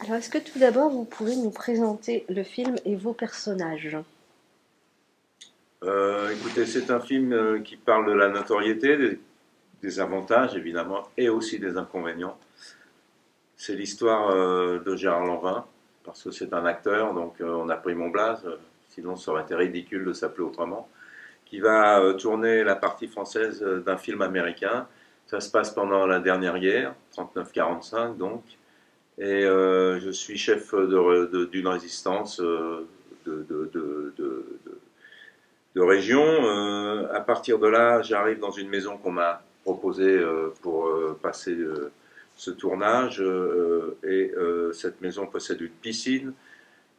Alors, est-ce que tout d'abord, vous pouvez nous présenter le film et vos personnages? Euh, écoutez, c'est un film euh, qui parle de la notoriété, des, avantages évidemment, et aussi des inconvénients. C'est l'histoire euh, de Gérard Lanvin, parce que c'est un acteur, donc on a pris mon blaze, euh, sinon ça aurait été ridicule de s'appeler autrement, qui va tourner la partie française d'un film américain. Ça se passe pendant la dernière guerre, 39-45 donc, et euh, je suis chef d'une résistance euh, de, région. Euh, à partir de là, j'arrive dans une maison qu'on m'a proposée pour passer ce tournage. et cette maison possède une piscine.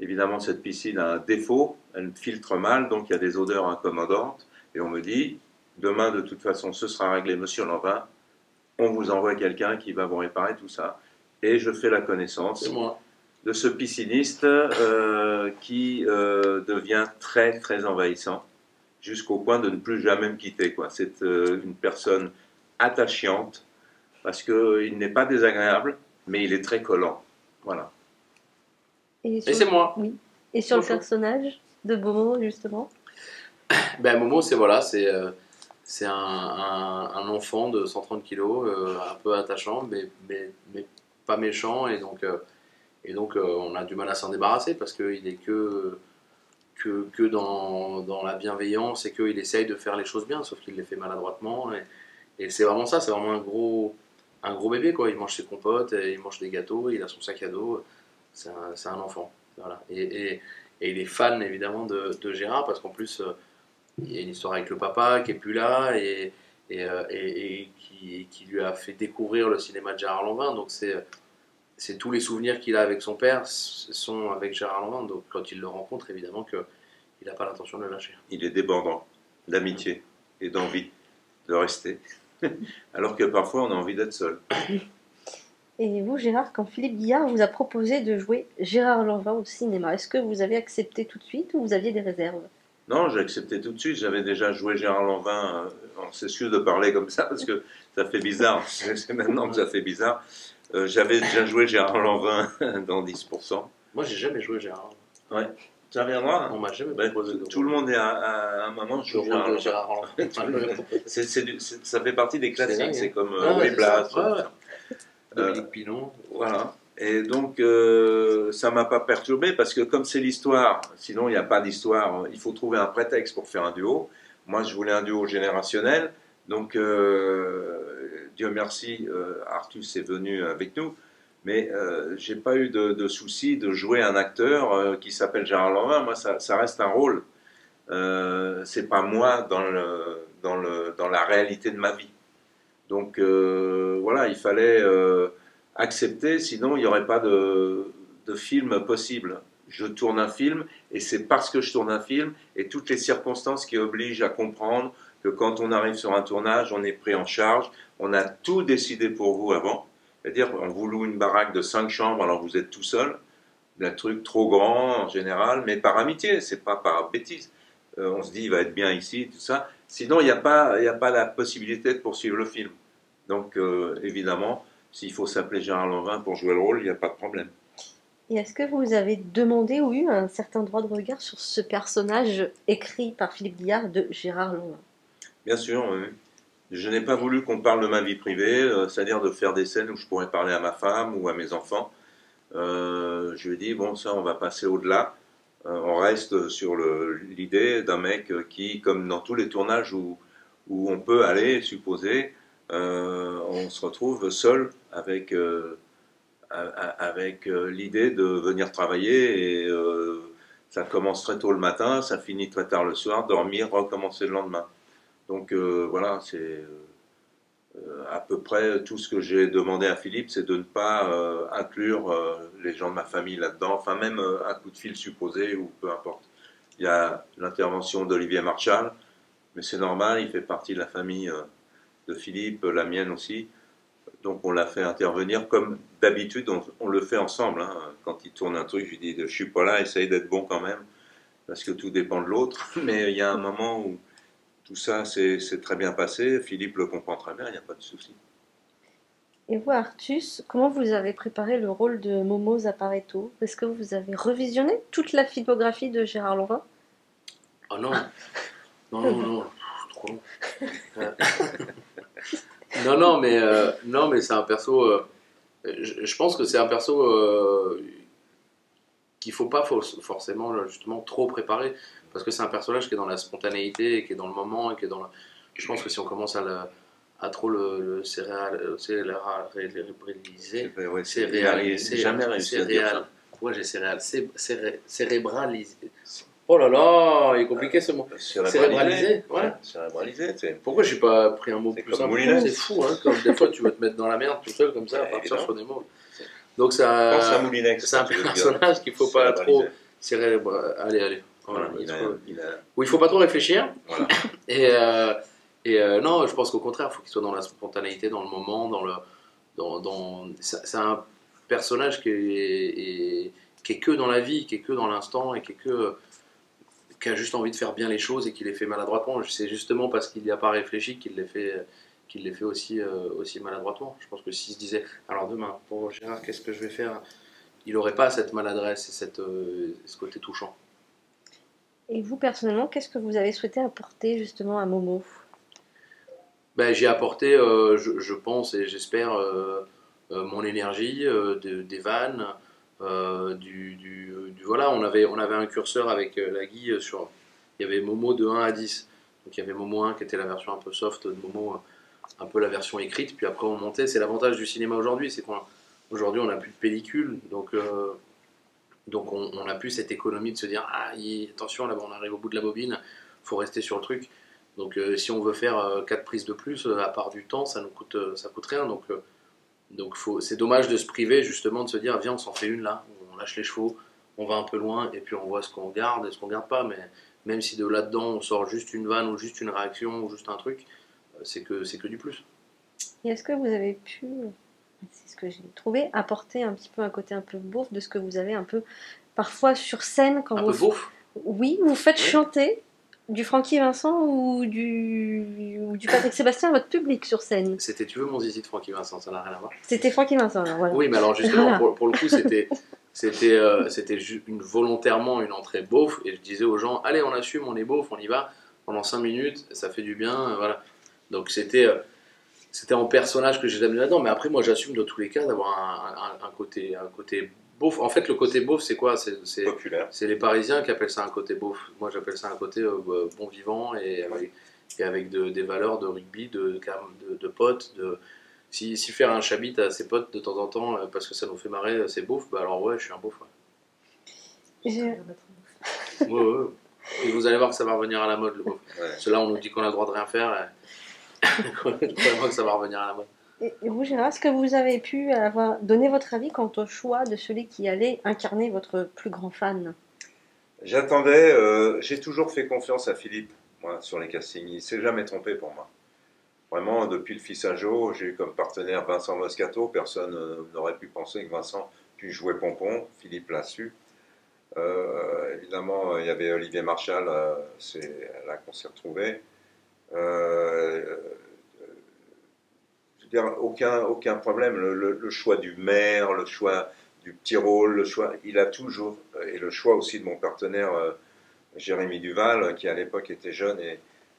Évidemment, cette piscine a un défaut, elle filtre mal, donc il y a des odeurs incommodantes. Et on me dit, demain, de toute façon, ce sera réglé, monsieur Lanvin, on vous envoie quelqu'un qui va vous réparer tout ça. Et je fais la connaissance moi. de ce pisciniste euh, qui euh, devient très très envahissant jusqu'au point de ne plus jamais me quitter. quoi. C'est euh, une personne attachante parce qu'il n'est pas désagréable, mais il est très collant. Voilà. Et, c'est moi. Oui. Et sur le personnage de Bomo, justement? Ben, Momo, c'est voilà, c'est euh, c'est un, un- un enfant de 130 kilos, euh, un peu attachant, mais, mais, mais pas méchant, et donc, euh, et donc euh, on a du mal à s'en débarrasser parce qu'il est que, que, que dans, dans la bienveillance et qu'il essaye de faire les choses bien, sauf qu'il les fait maladroitement. Et, c'est vraiment ça, c'est vraiment un gros, un gros bébé, quoi. Il mange ses compotes, et il mange des gâteaux, il a son sac à dos, c'est un, un enfant. Voilà. Et, et, et il est fan évidemment de, de Gérard parce qu'en plus. euh, il y a une histoire avec le papa qui est plus là et, et, euh, et- et qui, qui lui a fait découvrir le cinéma de Gérard Lanvin. Donc c'est tous les souvenirs qu'il a avec son père sont avec Gérard Lanvin. Donc quand il le rencontre, évidemment que il n'a pas l'intention de le lâcher. Il est débordant d'amitié et d'envie de rester. Alors que parfois on a envie d'être seul. Et vous, Gérard, quand Philippe Guillard vous a proposé de jouer Gérard Lanvin au cinéma, est-ce que vous avez accepté tout de suite ou vous aviez des réserves? Non, j'ai accepté tout de suite. J'avais déjà joué Gérard Lanvin. Euh, alors, c'est sûr de parler comme ça parce que ça fait bizarre. C'est maintenant que ça fait bizarre. Euh, J'avais déjà joué Gérard Lanvin dans 10%. Moi, j'ai jamais joué Gérard. Ça viendra. On m'a jamais Bah, proposé tout le monde est à, à un moment je joue Gérard Lanvin. Gérard Lanvin. Du- ça fait partie des classiques. C'est hein. comme Ouais, euh, ouais. Ouais, ouais. Euh, Dominique Pinon. Voilà. Et donc, euh, ça m'a pas perturbé parce que comme c'est l'histoire, sinon il n'y a pas d'histoire, il faut trouver un prétexte pour faire un duo. Moi, je voulais un duo générationnel. Donc, euh, Dieu merci, euh, est venu avec nous. Mais euh, j'ai pas eu de, souci de jouer un acteur euh, qui s'appelle Gérard Lanvin. Moi, ça, reste un rôle. C'est pas moi dans, la réalité de ma vie. Donc voilà, il fallait accepter, sinon il n'y aurait pas de, de film possible. Je tourne un film et c'est parce que je tourne un film et toutes les circonstances qui obligent à comprendre que quand on arrive sur un tournage, on est pris en charge, on a tout décidé pour vous avant. C'est-à-dire, on vous loue une baraque de cinq chambres, alors vous êtes tout seul, un truc trop grand en général, mais par amitié, c'est pas par bêtise. Euh, on se dit, il va être bien ici, tout ça. Sinon, il n'y a, pas- a pas la possibilité de poursuivre le film. Donc, euh, évidemment, s'il faut s'appeler Gérard Lanvin pour jouer le rôle, il n'y a pas de problème. Et est-ce que vous avez demandé ou eu un certain droit de regard sur ce personnage écrit par Philippe Guillard de Gérard Lanvin? Bien sûr, oui. Je n'ai pas voulu qu'on parle de ma vie privée, euh, c'est-à-dire de faire des scènes où je pourrais parler à ma femme ou à mes enfants. Euh, je lui ai dit, bon, ça, on va passer au-delà. Euh, on reste sur l'idée d'un mec qui, comme dans tous les tournages où, où on peut aller, supposer, on se retrouve seul avec, euh, avec euh, l'idée de venir travailler et euh, ça commence très tôt le matin, ça finit très tard le soir, dormir, recommencer le lendemain. Donc euh, voilà, c'est euh, euh, à peu près tout ce que j'ai demandé à Philippe, c'est de ne pas euh, inclure euh, les gens de ma famille là-dedans, enfin même euh, un coup de fil supposé ou peu importe. Il y a l'intervention d'Olivier Marchal, mais c'est normal, il fait partie de la famille euh, de Philippe, la mienne aussi. Donc on l'a fait intervenir comme d'habitude, on, on le fait ensemble. hein. Quand il tourne un truc, je lui dis je suis pas là, essaye d'être bon quand même, parce que tout dépend de l'autre. Mais il y a un moment où tout ça s'est s'est très bien passé, Philippe le comprend très bien, il n'y a pas de souci. Et vous, Artus, comment vous avez préparé le rôle de Momo Zapparetto Est-ce que vous avez revisionné toute la filmographie de Gérard Lanvin Ah non Non, non, non, trop long. Non, non, mais, euh, non, mais c'est un perso. euh, je, je pense que c'est un perso euh, qu'il faut pas for- forcément justement trop préparer parce que c'est un personnage qui est dans la spontanéité, et qui est dans le moment, et qui est dans. Je pense que si on commence à, le- à trop le, le céréal, euh, cérébraliser, C'est- ouais, c'est jamais réussi à dire ça. J'ai céréal Cé- céré- Cérébralisé. Oh là là, il est compliqué ce mot. Cérébralisé, ouais. Cérébralisé, Pourquoi j'ai pas pris un mot plus simple. C'est fou, hein, comme des fois tu veux te mettre dans la merde tout seul comme ça, à partir sur des mots. Donc Moulinex. c'est un personnage qu'il faut pas trop Allez, allez. Voilà, il a- il a- il faut pas trop réfléchir. Voilà. Et, euh, et euh, non, je pense qu'au contraire, il faut qu'il soit dans la spontanéité, dans le moment, dans le. Dans, dans... C'est un personnage qui est, est- qui est que dans la vie, qui est que dans l'instant et qui est que qui a juste envie de faire bien les choses et qui les fait maladroitement. C'est justement parce qu'il n'y a pas réfléchi qu'il les fait qu'il les fait aussi euh, aussi maladroitement. Je pense que s'il se disait alors demain pour Gérard qu'est-ce que je vais faire, il n'aurait pas cette maladresse et cette euh, ce côté touchant. Et vous, personnellement, qu'est-ce que vous avez souhaité apporter justement à Momo? Ben, j'ai apporté, euh, je, je pense et j'espère, mon énergie, de- des vannes, du, du- voilà, on avait, on avait un curseur avec euh, la euh, sur, il y avait Momo de 1 à 10. Donc il y avait Momo 1 qui était la version un peu soft Momo, euh, un peu la version écrite, puis après on montait. C'est l'avantage du cinéma aujourd'hui, c'est qu'aujourd'hui on n'a plus de pellicule, donc euh, donc on, a plus cette économie de se dire ah attention là on arrive au bout de la bobine, faut rester sur le truc. Donc euh, si on veut faire 4 prises de plus, euh, à part du temps, ça nous coûte, euh, ça coûte rien. Donc, euh, donc c'est dommage de se priver justement de se dire viens on s'en fait une là, on lâche les chevaux, on va un peu loin et puis on voit ce qu'on garde et ce qu'on garde pas. Mais même si de là-dedans on sort juste une vanne ou juste une réaction ou juste un truc, euh, c'est que, c'est que du plus. Et est-ce que vous avez pu, c'est ce que j'ai trouvé, apporter un petit peu un côté un peu beauf de ce que vous avez un peu parfois sur scène quand Un vous... peu. Oui, vous faites Oui. chanter du Francky Vincent ou du, ou du Patrick Sébastien votre public sur scène. C'était tu veux mon zizi de Francky Vincent, ça n'a rien à voir. C'était Francky Vincent, alors voilà. Oui, mais alors justement, pour, pour le coup, c'était c'était euh, une, volontairement une entrée beauf, et je disais aux gens, allez, on assume, on est beauf, on y va, pendant 5 minutes, ça fait du bien, euh, voilà. Donc c'était euh, c'était en personnage que j'ai amené là-dedans, mais après, moi, j'assume dans tous les cas d'avoir un, un- un côté, un côté beauf. En fait, le côté beauf, c'est quoi? C'est c'est- populaire. c'est les Parisiens qui appellent ça un côté beauf. Moi, j'appelle ça un côté euh, euh, bon vivant et avec, et avec de- des valeurs de rugby, de, de, de potes. De... Si, si faire un chabit à ses potes de temps en temps euh, parce que ça nous fait marrer, c'est beauf, bah alors ouais, je suis un beauf. Ouais. Et vous allez voir que ça va revenir à la mode, le beauf. Là, on nous dit qu'on a le droit de rien faire. Et... Que ça va revenir à la mode. Et et vous, Gérard, est-ce que vous avez pu avoir votre avis quant au choix de celui qui allait incarner votre plus grand fan? J'attendais, euh, j'ai toujours fait confiance à Philippe, moi, sur les castings. Il s'est jamais trompé pour moi. Vraiment, depuis le fils à Joe, j'ai eu comme partenaire Vincent Moscato. Personne euh, n'aurait pu penser que Vincent puisse jouer Pompon. Philippe l'a su. Euh, évidemment, il y avait Olivier Marchal, c'est là qu'on s'est retrouvés. Euh, euh, je veux dire, aucun, aucun problème. Le, choix du maire, le choix du petit rôle, le choix, il a toujours, et le choix aussi de mon partenaire euh, Jérémy Duval, euh, qui à l'époque était jeune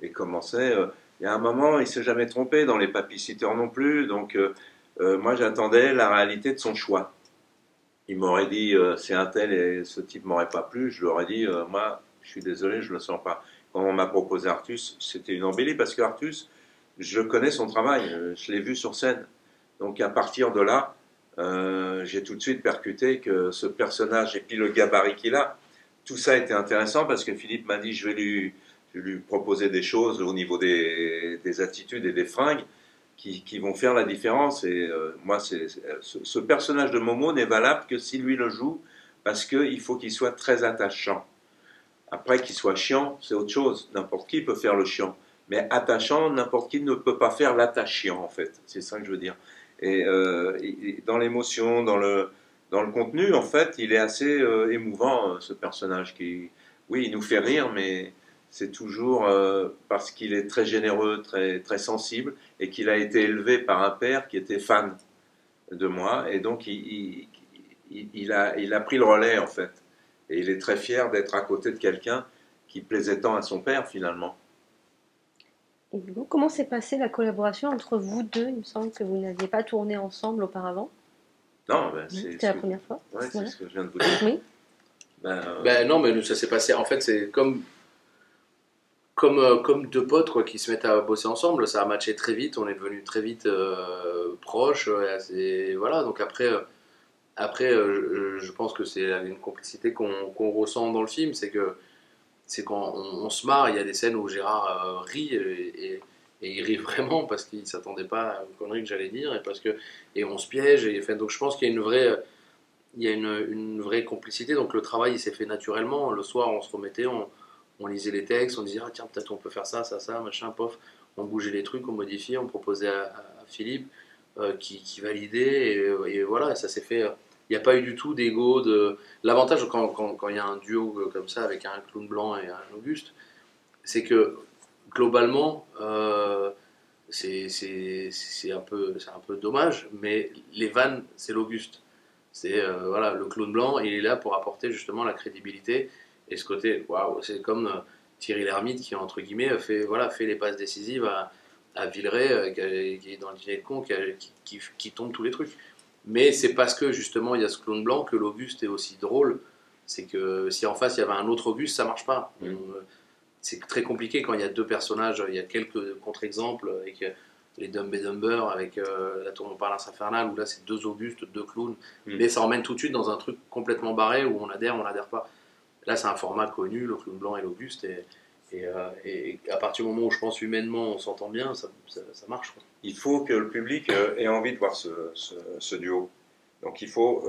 et, commençait. euh, il y a un moment, il s'est jamais trompé dans les papicitteurs non plus. Donc, euh, euh, moi, j'attendais la réalité de son choix. Il m'aurait dit, euh, c'est un tel et ce type m'aurait pas plu. Je lui aurais dit, euh, moi, je suis désolé, je le sens pas. Quand on m'a proposé Artus, c'était une embellie parce qu'Artus, je connais son travail, euh, je l'ai vu sur scène. Donc, à partir de là, euh, j'ai tout de suite percuté que ce personnage et puis le gabarit qu'il a, tout ça était intéressant parce que Philippe m'a dit je vais lui, proposer des choses au niveau des, des attitudes et des fringues qui, vont faire la différence. Et euh, moi, ce, ce personnage de Momo n'est valable que si lui le joue parce qu'il faut qu'il soit très attachant. Après, qu'il soit chiant, c'est autre chose. N'importe qui peut faire le chiant. Mais attachant, n'importe qui ne peut pas faire l'attachant, en fait. C'est ça que je veux dire. Et, euh, dans l'émotion, dans le, dans le contenu, en fait, il est assez euh, émouvant, euh, ce personnage qui, oui, il nous fait rire, mais c'est toujours parce qu'il est très généreux, très, très sensible, et qu'il a été élevé par un père qui était fan. de moi, et donc il, il, a, il a pris le relais en fait. Et il est très fier d'être à côté de quelqu'un qui plaisait tant à son père finalement. Et comment s'est passée la collaboration entre vous deux? Il me semble que vous n'aviez pas tourné ensemble auparavant. Non, ben, c'est la première fois. Oui, c'est ce que je viens de vous dire. Oui. Ben, euh, ben, non, mais ça s'est passé. En fait, c'est comme comme, euh, comme deux potes quoi, qui se mettent à bosser ensemble. Ça a matché très vite. On est devenus très vite euh, proches. Et voilà. Donc après, après je, pense que c'est une complicité qu'on ressent dans le film. C'est que c'est quand on, se marre. Il y a des scènes où Gérard rit et, il rit vraiment parce qu'il s'attendait pas à une connerie que j'allais dire et parce que et on se piège. Et, donc je pense qu'il y a une vraie il y a une, vraie complicité. Donc le travail, il s'est fait naturellement. Le soir, on se remettait, on, lisait les textes, on disait, ah, tiens, peut-être on peut faire ça, ça, ça, machin, pof. On bougeait les trucs, on modifiait, on proposait à, Philippe euh, qui, qui, validait. Et, voilà, ça s'est fait. Il n'y a pas eu du tout d'ego. De... L'avantage quand, il y a un duo comme ça avec un clown blanc et un Auguste, c'est que globalement, euh, c'est un, peu, un peu dommage, mais les vannes, c'est l'Auguste. C'est euh, voilà, le clown blanc, il est là pour apporter justement la crédibilité et ce côté, waouh, c'est comme euh, Thierry Lhermitte qui, entre guillemets, fait, voilà, fait les passes décisives à, à Villeray, euh, qui, est dans le dîner de con, qui, tombe tous les trucs. Mais c'est parce que justement il y a ce clown blanc que l'Auguste est aussi drôle. C'est que si en face il y avait un autre Auguste, ça marche pas. Mm. C'est très compliqué quand il y a deux personnages. Il y a quelques contre-exemples avec les Dumb et Dumber avec euh, la tour Montparnasse infernale où là c'est deux Augustes, deux clowns, mm. mais ça emmène tout de suite dans un truc complètement barré où on adhère, on n'adhère pas. Là c'est un format connu, le clown blanc et l'Auguste, et, et, euh, et, à partir du moment où je pense humainement on s'entend bien, ça, marche. Il faut que le public euh, ait envie de voir ce, duo. Donc il faut,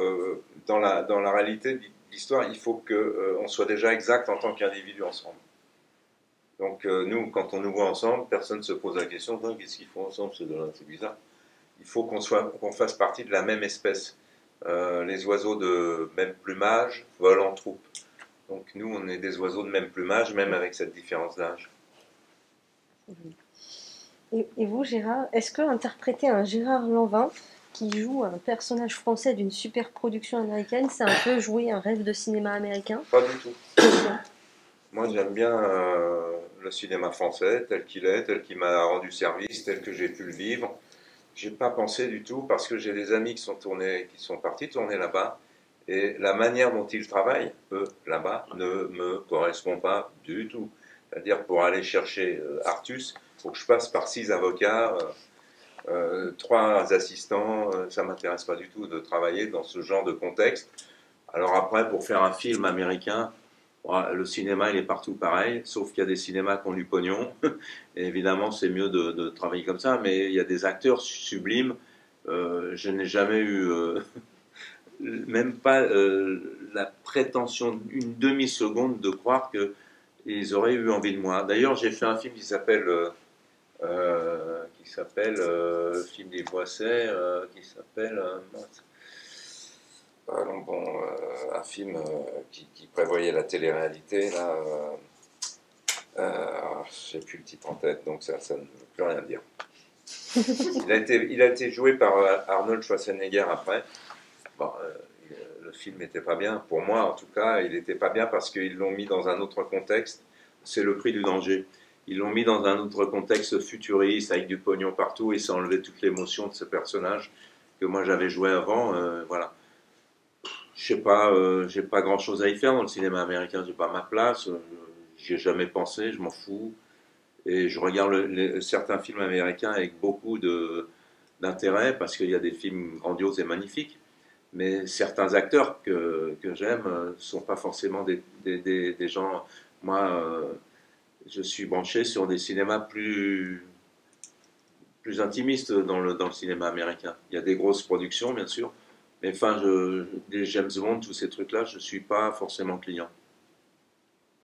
dans, la, dans la réalité de l'histoire, il faut qu'on soit déjà exact en tant qu'individu ensemble. Donc euh, nous, quand on nous voit ensemble, personne ne se pose la question qu'est-ce qu'ils font ensemble, c'est bizarre. Il faut qu'on qu'on fasse partie de la même espèce. Euh, les oiseaux de même plumage volent en troupe. Nous, on est des oiseaux de même plumage, même avec cette différence d'âge. Et, vous, Gérard, est-ce que interpréter un Gérard Lanvin qui joue un personnage français d'une super production américaine, c'est un peu jouer un rêve de cinéma américain? Pas du tout. Moi, j'aime bien euh, le cinéma français tel qu'il est, tel qu'il m'a rendu service, tel que j'ai pu le vivre. J'ai pas pensé du tout parce que j'ai des amis qui sont tournés, qui sont partis tourner là-bas, et la manière dont ils travaillent, eux, là-bas, ne me correspond pas du tout. C'est-à-dire, pour aller chercher euh, Artus, il faut que je passe par six avocats, euh, trois assistants. ça m'intéresse pas du tout de travailler dans ce genre de contexte. Alors après, pour faire un film américain, le cinéma, il est partout pareil, sauf qu'il y a des cinémas qui ont du pognon. Évidemment, c'est mieux de, travailler comme ça, mais il y a des acteurs sublimes. Euh, je n'ai jamais eu, euh, même pas euh, la prétention d'une demi-seconde de croire qu'ils auraient eu envie de moi. D'ailleurs, j'ai fait un film qui s'appelle, qui s'appelle, film des Boissets, qui s'appelle, bon, euh, un film euh, qui, prévoyait la télé-réalité, là, euh, j'ai plus le titre en tête, donc ça, ça ne veut plus rien dire. il, a été, il a été joué par Arnold Schwarzenegger après. Film n'était pas bien, pour moi en tout cas, il n'était pas bien parce qu'ils l'ont mis dans un autre contexte. C'est le prix du danger. Ils l'ont mis dans un autre contexte futuriste, avec du pognon partout, et ça enlevé toute l'émotion de ce personnage que moi j'avais joué avant. voilà je sais pas, euh, j'ai pas grand chose à y faire dans le cinéma américain, j'ai pas ma place, euh, j'y ai jamais pensé, je m'en fous. Et je regarde certains films américains avec beaucoup d'intérêt parce qu'il y a des films grandioses et magnifiques. Mais certains acteurs que, que j'aime ne euh, sont pas forcément des, des, gens. Moi, je suis branché sur des cinémas plus, plus intimistes dans le, dans le cinéma américain. Il y a des grosses productions, bien sûr, mais enfin, je, James Bond, tous ces trucs-là, je ne suis pas forcément client.